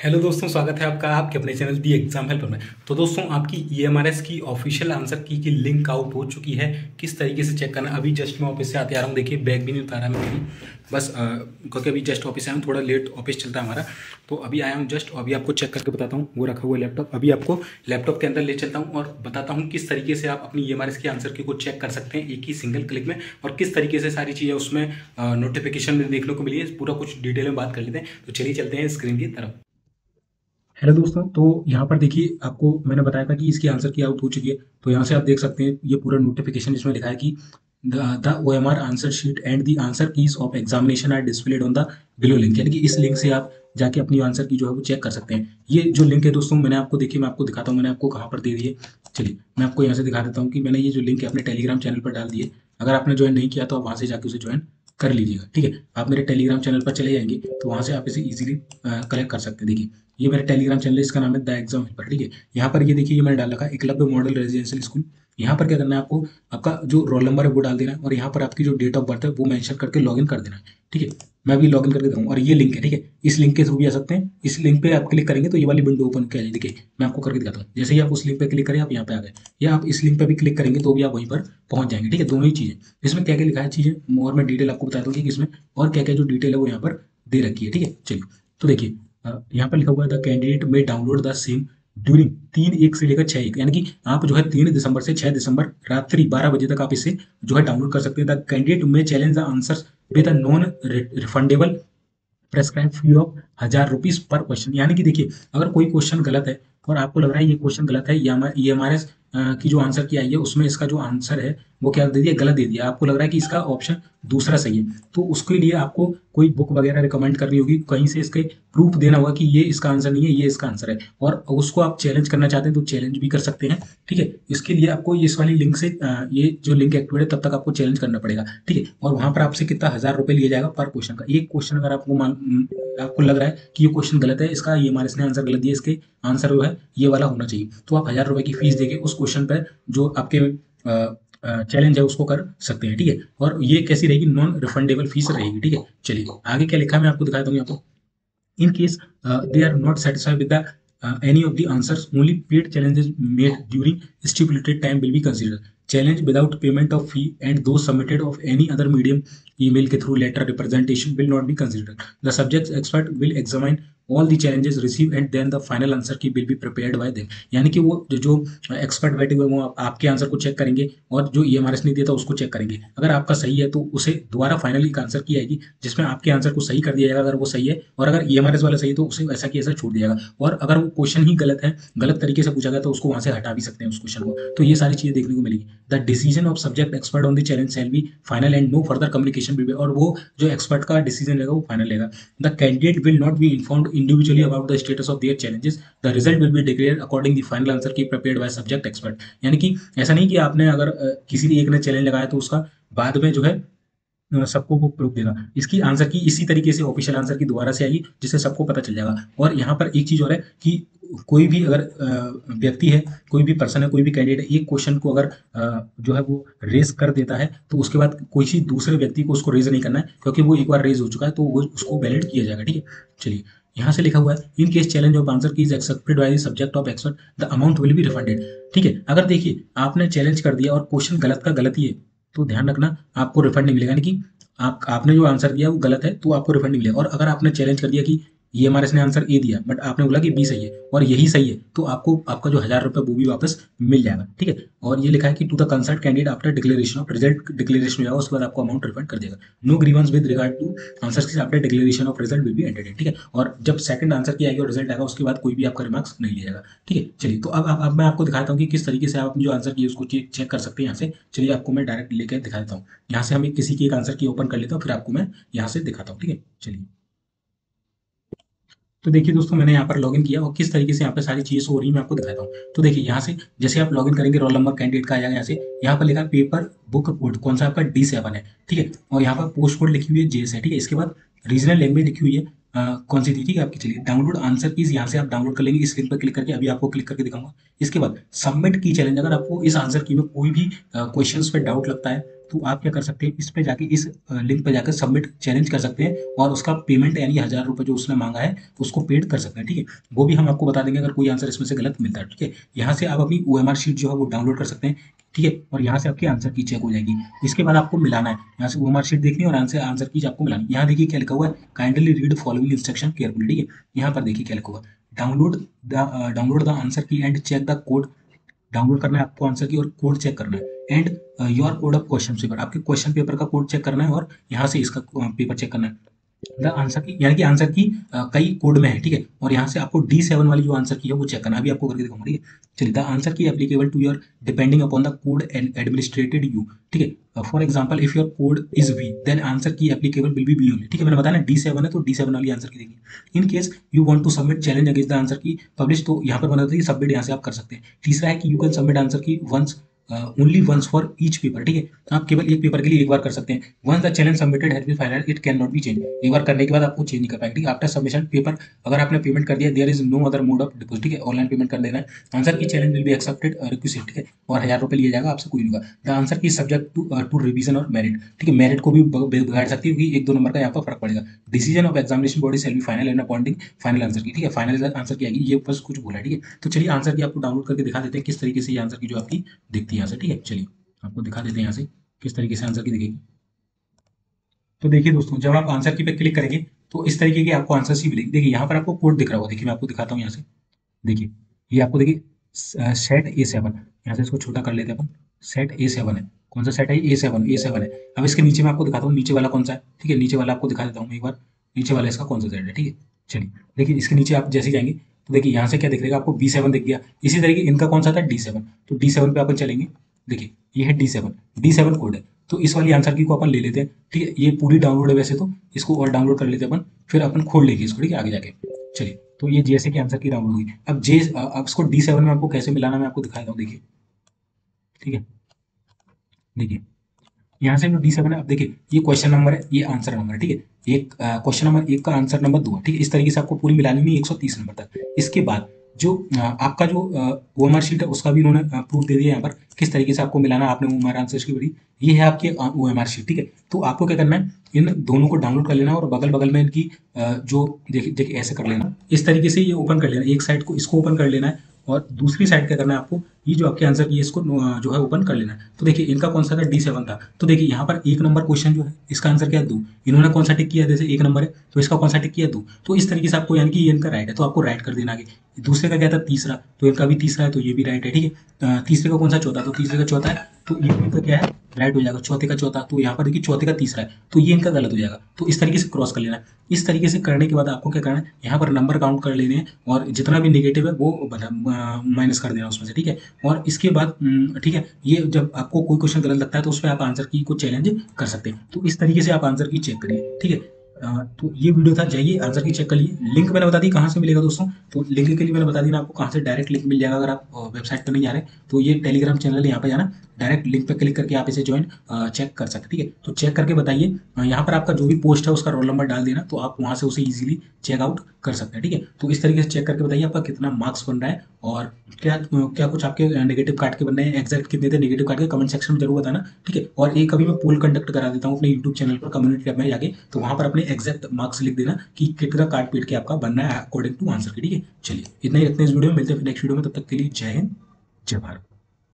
Hello दोस्तों, स्वागत है आपका आपके अपने चैनल दी एग्ज़ाम हेल्पर में। तो दोस्तों, आपकी ई e की official answer key key link out हो चुकी है। किस तरीके से चेक करना अभी जस्ट मैं ऑफ़िस से आते आ रहा हूँ। देखिए, बैग भी नहीं उतारा मैं कहीं बस क्योंकि अभी जस्ट ऑफ़िस आया हूँ, थोड़ा लेट ऑफ़िस चलता है हमारा। तो अभी आया हूँ जस्ट अभी आपको चेक करके बताता हूँ। वो रखा हुआ लैपटॉप अभी आपको लैपटॉप के अंदर ले चलता हूँ और बताता हूँ किस तरीके से आप अपनी ई e की आंसर की को चेक कर सकते हैं एक ही सिंगल क्लिक में और किस तरीके से सारी चीज़ें उसमें नोटिफिकेशन में देखने को मिली है। पूरा कुछ डिटेल में बात कर लेते हैं। तो चलिए चलते हैं स्क्रीन की तरफ़। हेलो दोस्तों तो यहाँ पर देखिए आपको मैंने बताया था कि इसकी आंसर की आउट हो चुकी है। तो यहाँ से आप देख सकते हैं, ये पूरा नोटिफिकेशन इसमें लिखा है कि the O M R answer sheet and the answer keys of examination are displayed on the below link यानी कि इस लिंक से आप जाके अपनी आंसर की जो है वो चेक कर सकते हैं। ये जो लिंक है दोस्तों, मैंने आपको देखिए, मैं आपको दिखाता हूँ, मैंने आपको कहाँ पर दे दिए चलिए, मैं आपको यहाँ से दिखा देता हूँ कि मैंने ये जो लिंक है अपने टेलीग्राम चैनल पर डाल दिए अगर आपने ज्वाइन नहीं किया तो आप वहाँ से जाके उसे ज्वाइन कर लीजिएगा, ठीक है? आप मेरे टेलीग्राम चैनल पर चले जाएँगे तो वहाँ से आप इसे इजीली कलेक्ट कर सकते हैं। देखिए ये मेरा टेलीग्राम चैनल है, इसका नाम है द एग्ज़ाम हेल्पर ठीक है? यहाँ पर ये देखिए, ये मैंने डाल रखा है एकलव्य मॉडल रेजिडेंशियल स्कूल यहाँ पर क्या करना है आपको, आपका जो रोल नंबर है वो डाल देना है और यहाँ पर आपकी जो डेट ऑफ़ बर्थ है वो मेंशन करके लॉगिन कर देना है, ठीक है? मैं अभी लॉगिन करके दूँ और ये लिंक है, ठीक है? इस लिंक के थ्रू भी आ सकते हैं, इस लिंक पे आप क्लिक करेंगे तो ये वाली विंडो ओपन कर देखिए, मैं आपको करके दिखाता हूँ, जैसे ही आप उस लिंक पे क्लिक करें, आप यहाँ पे आ गए, या आप इस लिंक पे भी क्लिक करेंगे तो भी आप वहीं पर पहुँच जाएँगे, ठीक है? दोनों ही चीज़ें। इसमें क्या क्या लिखा है, चीज़ें, और मैं डिटेल आपको बता दूँ कि इसमें और क्या क्या जो डिटेल है वो यहाँ पर दे रखी है, ठीक है? चलिए तो देखिए यहाँ पर लिखा हुआ है the candidate may download the same during तीन एक से लेकर छह एक. यानी कि आप जो है तीन दिसंबर से छह दिसंबर रात्रि बारह बजे तक आप इसे जो है डाउनलोड कर सकते हैं। The candidate may challenge the answers with a non refundable prescribe fee of हज़ार रुपीज़ पर क्वेश्चन यानी कि देखिए, अगर कोई क्वेश्चन गलत है और आपको लग रहा है ये क्वेश्चन गलत है ई आर एस की जो आंसर की आई है, उसमें इसका जो आंसर है, वो क्या दे दिया? गलत दे दिया। आपको लग रहा है कि इसका ऑप्शन दूसरा सही है। तो उसके लिए आपको कोई बुक वगैरह रिकमेंड करनी होगी, कहीं से इसके प्रूफ देना होगा कि ये इसका आंसर नहीं है, ये इसका आंसर है। और उसको आप चैलेंज करना चाहते हैं तो चैलेंज भी कर सकते हैं, ठीक है? इसके लिए आपको इस वाली लिंक से ये जो लिंक एक्टिवेट है, तब तक आपको चैलेंज करना पड़ेगा, ठीक है? और वहाँ पर आपसे कितना हज़ार रुपये लिया जाएगा पर क्वेश्चन का। एक क्वेश्चन अगर आपको आपको लग रहा है कि ये क्वेश्चन गलत है, इसका, ये हमारे ने आंसर गलत दिया, इसके आंसर जो है, ये वाला होना चाहिए। तो आप हज़ार की फ़ीस देके उस क्वेश्चन पर जो आपके चैलेंज है, उसको कर सकते हैं, ठीक है? थीके? और ये कैसी रहेगी? नॉन रिफंडेबल फ़ीस रहेगी, ठीक है? चलिए, आगे क्या लिखा है, मैं आपको दिखा दूँगी आपको in case they are not satisfied with any of the answers only paid challenges made during stipulated time will be consider challenge without payment of fee and those submitted of any other medium email के through letter representation will not be consider the subject expert will examine all the challenges receive and then the final answer key will be prepared by them यानी कि वो जो expert बैठे हुए वो आपके answer को चेक करेंगे और जो ई एम आर एस नहीं देता उसको चेक करेंगे। अगर आपका सही है तो उसे दोबारा फाइनली आंसर की आएगी, जिसमें आपके आंसर को सही कर दिया जाएगा अगर वो सही है, और अगर ई एम आर एस वाला सही है तो उसे ऐसा की ऐसा छोड़ दिया जाएगा। और अगर वो क्वेश्चन ही गलत है, गलत तरीके से पूछा गया तो उसको वहाँ से हटा भी सकते हैं उस क्वेश्चन को। तो ये सारी चीज़ें देखने को मिलेगी। The decision of subject expert on the challenge shall be final and no further communication और वो जो एक्सपर्ट का डिसीज़न रहेगा वो फाइनल रहेगा the candidate will not be informed individually about the status of their challenges, the result will be declared according the final answer की prepared by subject expert. यानी कि ऐसा नहीं कि आपने अगर किसी एक ने चैलेंज लगाया तो उसका बाद में जो है सबको वो प्रूफ देगा। इसकी आंसर की इसी तरीके से ऑफिशियल आंसर की दोबारा से आएगी, जिससे सबको पता चल जाएगा। और यहाँ पर एक चीज़ और है कि कोई भी अगर व्यक्ति है, कोई भी पर्सन है, कोई भी कैंडिडेट एक क्वेश्चन को अगर जो है वो रेज कर देता है तो उसके बाद कोई दूसरे व्यक्ति को उसको रेज नहीं करना है, क्योंकि वो एक बार रेज हो चुका है तो वो उसको वैलिड किया जाएगा, ठीक है? चलिए। यहाँ से लिखा हुआ है in case challenge of answer key is accepted by subject of expert the amount will be refunded ठीक है, अगर देखिए, आपने चैलेंज कर दिया और क्वेश्चन गलत का गलत ही है तो ध्यान रखना, आपको रिफंड नहीं मिलेगा। यानी कि आप, आपने जो आंसर दिया वो गलत है तो आपको रिफंड नहीं मिलेगा। और अगर आपने चैलेंज कर दिया कि ये हमारे ने आंसर ए दिया बट आपने बोला कि बी सही है, और यही सही है तो आपको, आपका जो हज़ार रुपये वो भी वापस मिल जाएगा, ठीक है? और ये लिखा है कि to the consult candidate after declaration of result declaration हो जाएगा, उसके बाद आपको अमाउंट रिफंड कर देगा। No grievance with regard to answer after declaration of result will be एंटेड ठीक है? और जब सेकंड आंसर की आएगी और रिज़ल्ट आएगा, उसके बाद कोई भी आपका रिमार्क्स नहीं लिया जाएगा, ठीक है? चलिए तो अब अब मैं आपको दिखाता हूँ कि किस तरीके से आप जो आंसर किए उसको चेक कर सकते हैं यहाँ से। चलिए, आपको मैं डायरेक्ट लेकर दिखा देता हूँ। यहाँ से हम किसी की एक आंसर की ओपन कर लेता हूँ, फिर आपको मैं यहाँ से दिखाता हूँ, ठीक है? चलिए। तो देखिए दोस्तों मैंने यहाँ पर लॉगिन किया और किस तरीके से यहाँ पर सारी चीज़ें हो रही है मैं आपको दिखाता हूँ। तो देखिए यहाँ से जैसे आप लॉगिन करेंगे रोल नंबर कैंडिडेट का आ जाएगा यहाँ से। यहाँ पर लिखा पेपर बुक कोड कौन सा आपका डी सेवन है ठीक है? और यहाँ पर पोस्ट कोड लिखी हुई है जेस है ठीक है? इसके बाद रीजनल लैंग्वेज लिखी हुई है आ, कौन सी थी ठीक है आपकी? चलिए डाउनलोड आंसर कीज यहाँ से आप डाउनलोड कर लेंगे लिंक पर क्लिक करके अभी आपको क्लिक करके दिखाऊँगा। इसके बाद सबमिट की चैलेंज अगर आपको इस आंसर की में कोई भी क्वेश्चंस पे डाउट लगता है तो आप क्या कर सकते हैं, इस पे जाके, इस लिंक पे जाकर सबमिट चैलेंज कर सकते हैं और उसका पेमेंट यानी हज़ार रुपये जो उसने मांगा है, उसको पेड कर सकते हैं, ठीक है? वो भी हम आपको बता देंगे अगर कोई आंसर इसमें से गलत मिलता है, ठीक है? यहाँ से आप अपनी ओ शीट जो है वो डाउनलोड कर सकते हैं, ठीक है? और यहाँ से आपकी आंसर की चेक हो जाएगी। इसके बाद आपको मिलाना है। यहाँ से वो शीट देखनी है और आंसर आंसर की आपको मिलानी यहाँ देखिए क्या लिखा हुआ है kindly read following instruction careful ठीक है? यहाँ पर देखिए क्या लिखा हुआ download the download the answer key and check the code download करना है, आपको आंसर की और कोड चेक करना है। And your code of question paper आपके क्वेश्चन पेपर का कोड चेक करना है और यहाँ से इसका पेपर चेक करना है। आंसर की यानी कि आंसर की आ, कई कोड में है ठीक है? और यहाँ से आपको डी सेवन वाली जो आंसर की है वो चेक करना अभी आपको करके दिखाऊँगा ठीक है? चलिए the answer key applicable to your depending upon the code and administrated you ठीक है? For example if your code is V then answer key applicable will be B only ठीक है? मैंने बताया ना डी सेवन है तो डी सेवन वाली आंसर की देखिए in case you want to submit challenge against the answer key publish तो यहाँ पर बना सबमिट यहाँ से आप कर सकते हैं। तीसरा है कि you can submit answer key once only once for each paper ठीक है? आप केवल एक पेपर के लिए एक बार कर सकते हैं। Once the challenge submitted has been final it can not be change एक बार करने के बाद आपको चेंज नहीं कर पाएँगे, ठीक है? आफ्टर सबमिशन पेपर अगर आपने पेमेंट कर दिया there is no other mode of deposit ठीक है? ऑनलाइन पेमेंट कर देना है। Answer key challenge will be accepted request ठीक है? और हज़ार रुपये लिया जाएगा, आपसे कोई नहीं होगा। The answer key subject to to revision और मेरिट ठीक है? मेरिट को भी बिगाड़ सकती है, क्योंकि एक दो नंबर का यहाँ पर फ़र्क पड़ेगा। Decision of examination body shall be final and appointing final answer key, ठीक है? फाइनल आंसर की आएगी, ये बस कुछ बोला ठीक है? तो चलिए आंसर की आपको डाउनलोड करके दिखा देते हैं, किस तरीके से ये आंसर की जो आपकी दिखती है। यहाँ से, ठीक है? चलिए, आपको दिखा देते हैं यहाँ से किस तरीके से आंसर की दिखेगी। तो देखिए दोस्तों, जब आप आंसर की पे क्लिक करेंगे तो इस तरीके की आपको आंसर सी मिलेगी। देखिए, यहाँ पर आपको कोड दिख रहा होगा। देखिए, मैं आपको दिखाता हूँ यहाँ से। देखिए, ये आपको देखिए सेट ए सेवन यहाँ से इसको छोटा कर लेते हैं अपन। सेट ए सेवन है। कौन सा सेट है? ए सेवन ए सेवन है। अब इसके नीचे मैं आपको दिखाता हूँ, नीचे वाला कौन सा है, ठीक है? नीचे वाला आपको दिखा देता हूँ एक बार। नीचे वाला इसका कौन सा सेट है, ठीक है? चलिए, देखिए, इसके नीचे आप जैसे जाएँगे तो देखिए, यहाँ से क्या दिख रहा आपको बी सेवन दिख गया। इसी तरीके इनका कौन सा था? डी सेवन तो डी सेवन पे अपन चलेंगे। देखिए, ये है D seven D seven code है। तो इस वाली आंसर की को अपन ले लेते हैं। ठीक है, ये पूरी डाउनलोड है वैसे तो। इसको और डाउनलोड कर लेते हैं अपन। फिर अपन खोल लेंगे इसको, ठीक है, आगे जाके। चलिए तो ये जैसे की आंसर की डाउनलोड हुई। अब जे अब इसको डी सेवन में आपको कैसे मिलाना मैं आपको दिखाता हूँ। देखिए, ठीक है। देखिए यहाँ से डी सेवन है। अब देखिए, ये क्वेश्चन नंबर है, ये आंसर नंबर है, ठीक है? एक क्वेश्चन नंबर एक का आंसर नंबर दो है, ठीक है? इस तरीके से आपको पूरी मिलानी में एक सौ तीस नंबर तक। इसके बाद जो आपका जो ओ एम आर शीट है, उसका भी उन्होंने प्रूफ दे दिया यहाँ पर, किस तरीके से आपको मिलाना आपने ओ एम आर आंसर की बड़ी। ये है आपकी ओ एम आर शीट ठीक है? तो आपको क्या करना है, इन दोनों को डाउनलोड कर लेना और बगल बगल में इनकी जो, देखिए देखिए, ऐसे कर लेना। इस तरीके से ये ओपन कर लेना, एक साइड को इसको ओपन कर लेना है और दूसरी साइड क्या करना है आपको ये जो आपके आंसर है, इसको जो है ओपन कर लेना तो देखिए, इनका कौन सा था? डी सेवन था। तो देखिए, यहाँ पर एक नंबर क्वेश्चन जो है, इसका आंसर क्या है दो? इन्होंने कौन सा टिक किया? जैसे एक नंबर है तो इसका कौन सा टिक किया दो? तो इस तरीके से आपको यानी कि ये इनका राइट है तो आपको राइट कर देना आगे। दूसरे का क्या था? तीसरा। तो इनका भी तीसरा है तो ये भी राइट है, ठीक है? तीसरे का कौन सा चौथा? तो तीसरे का चौथा है तो ये इनका क्या है? राइट हो जाएगा। चौथे का चौथा तो यहाँ पर देखिए, चौथे का तीसरा है तो ये इनका गलत हो जाएगा। तो इस तरीके से क्रॉस कर लेना इस तरीके से करने के बाद आपको क्या करना है? यहाँ पर नंबर काउंट कर लेने हैं, और जितना भी निगेटिव है, वो माइनस कर देना उसमें से, ठीक है? और इसके बाद ठीक है, ये जब आपको कोई क्वेश्चन गलत लगता है तो उस पर आप आंसर की को चैलेंज कर सकते हैं। तो इस तरीके से आप आंसर की चेक करिए, ठीक है? तो ये वीडियो था, जाइए आंसर की चेक कर लिए लिंक मैंने बता दी कहाँ से मिलेगा दोस्तों? तो लिंक के लिए मैंने बता दी ना आपको कहाँ से डायरेक्ट लिंक मिल जाएगा अगर आप वेबसाइट पर नहीं आ रहे तो ये टेलीग्राम चैनल यहाँ पर जाना। डायरेक्ट लिंक पे क्लिक करके आप इसे ज्वाइन चेक कर सकते ठीक है? तो चेक करके बताइए यहाँ पर आपका जो भी पोस्ट है उसका रोल नंबर डाल देना तो आप वहाँ से उसे इजीली चेकआउट कर सकते हैं, ठीक है? तो इस तरीके से चेक करके बताइए आपका कितना मार्क्स बन रहा है और क्या क्या कुछ आपके नेगेटिव कार्ड के बन रहे हैं एक्जैक्ट कितने थे नेगेटिव कार्ड के कमेंट सेक्शन में ज़रूर बताना, ठीक है? और एक अभी मैं पोल कंडक्ट करा देता हूँ अपने यूट्यूब चैनल पर कम्युनिटी टैब में जाके तो वहाँ पर अपने एक्जैक्ट मार्क्स लिख देना कि कितना कार्ड पीट के आपका बनना है अकॉर्डिंग टू आंसर की, ठीक है? चलिए, इतना ही रखते हैं इस वीडियो में, मिलते हैं नेक्स्ट वीडियो में, तब तक के लिए जय हिंद, जय भारत।